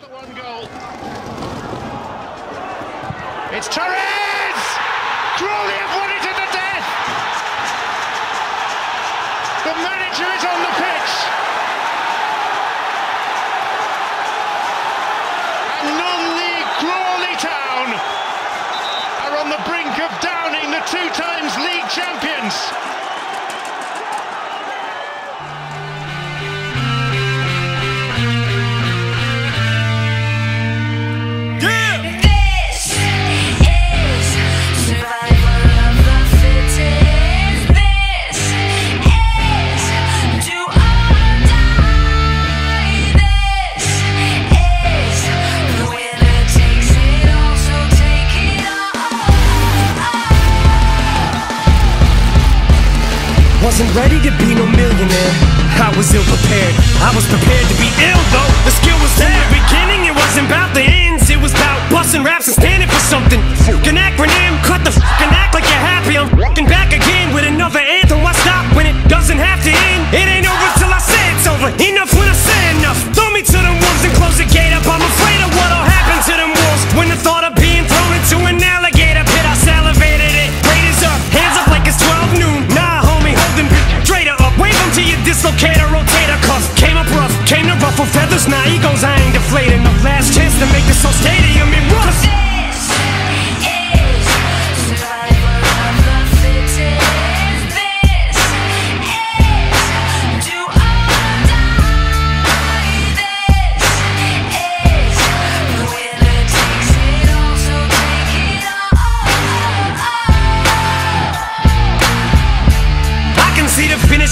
the one goal. It's Torres! Crawley Wasn't ready to be no millionaire. I was ill prepared. I was prepared to be ill though. The skill was there. In the beginning, it wasn't about the ends. It was about busting raps and standing for something. Fucking acronym. Cut the fucking ruffle. Now egos, I ain't deflating. The last chance to make this whole stadium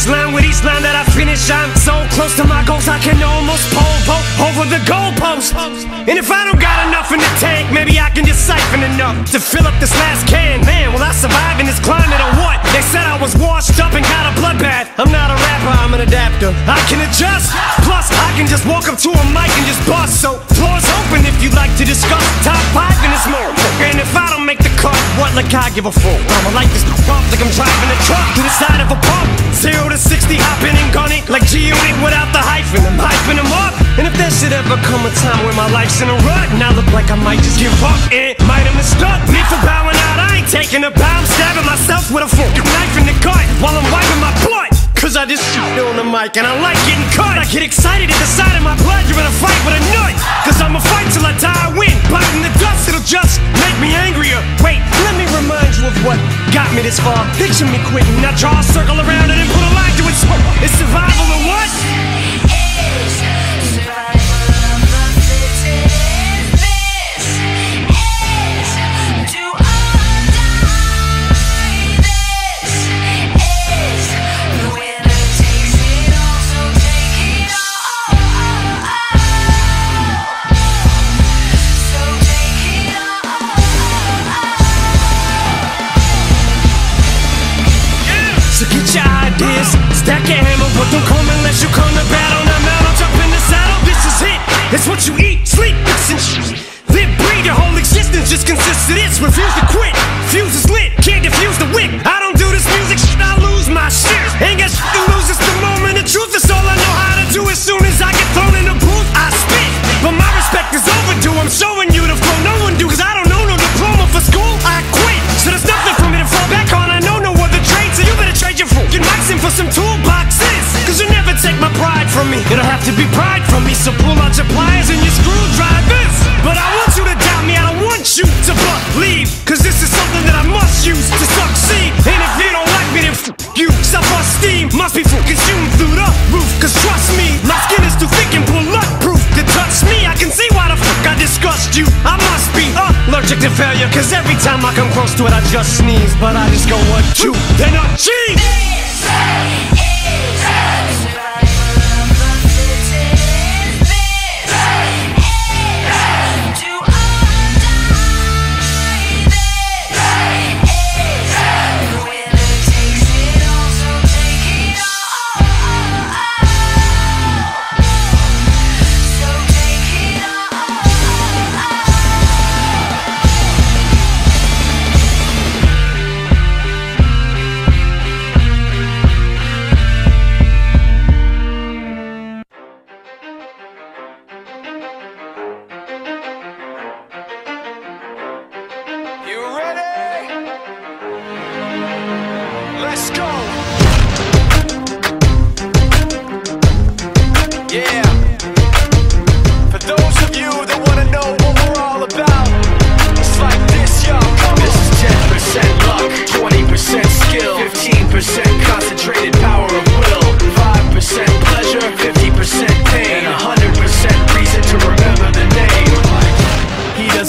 line with each line that I finish. I'm so close to my goals, I can almost pole vault over the goalpost. And if I don't got enough in the tank, maybe I can just siphon enough to fill up this last can. Man, will I survive in this climate or what? They said I was washed up and got a bloodbath. I'm not a rapper, I'm an adapter. I can adjust. Plus, I can just walk up to a mic and just bust. So, floor's open if you'd like to discuss like I give a fuck? I'ma like this bump like I'm driving a truck to the side of a pump. Zero to 60, hopping and gunning like G-Unit without the hyphen. I'm hyping them up. And if there should ever come a time where my life's in a rut, and I look like I might just give up, it might have mistook me for bowing out. I ain't taking a bow, I'm stabbing myself with a fork knife in the gut while I'm wiping my blood. Cause I just shit on the mic and I like getting cut. I get excited at the sight of my blood. You're Picture me quitting. I draw a circle around it and put a line to it. It's survival just consists of this. Refuse to quit. Fuse is lit, can't defuse the wick. I don't do this music shit, I lose my shit. Ain't got shit to lose, it's the moment of truth. It's all I know how to do. As soon as I get thrown in the booth, I spit. But my respect is overdue. I'm showing you the flow no one do, cause I don't know no diploma for school. I quit. So there's nothing for me to fall back on. I know no other trade, so you better trade your fucking mics in for some toolboxes. Cause you never take my pride from me. It'll have to be pride from me. So pull out your pliers be consumed through the roof. Cause trust me, my skin is too thick and bulletproof to touch me. I can see why the fuck I disgust you. I must be allergic to failure. Cause every time I come close to it, I just sneeze. But I just go, what you? Then achieve. This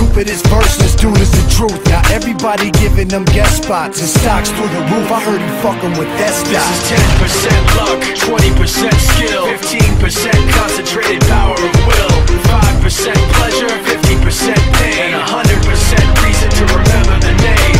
stupidest verse, dude is the truth. Now everybody giving them guest spots and stocks through the roof. I heard he fucking with that This is 10% luck, 20% skill, 15% concentrated power of will, 5% pleasure, 50% pain, and 100% reason to remember the name.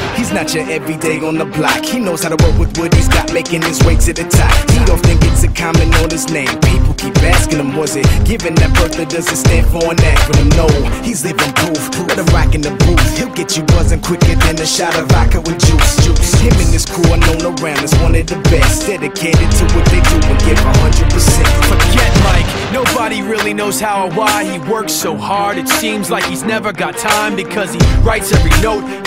He's not your everyday on the block. He knows how to work with what he's got, making his way to the top. He don't think it's a comment on his name. People keep asking him, was it given that birth or doesn't stand for an acronym? No, he's living proof. Let him rock in the booth. He'll get you buzzing quicker than a shot of vodka with juice. Juice. Him and his crew are known around as one of the best. Dedicated to what they do and give 100%. Forget Mike, nobody really knows how or why he works so hard. It seems like he's never got time because he writes every note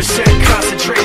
100%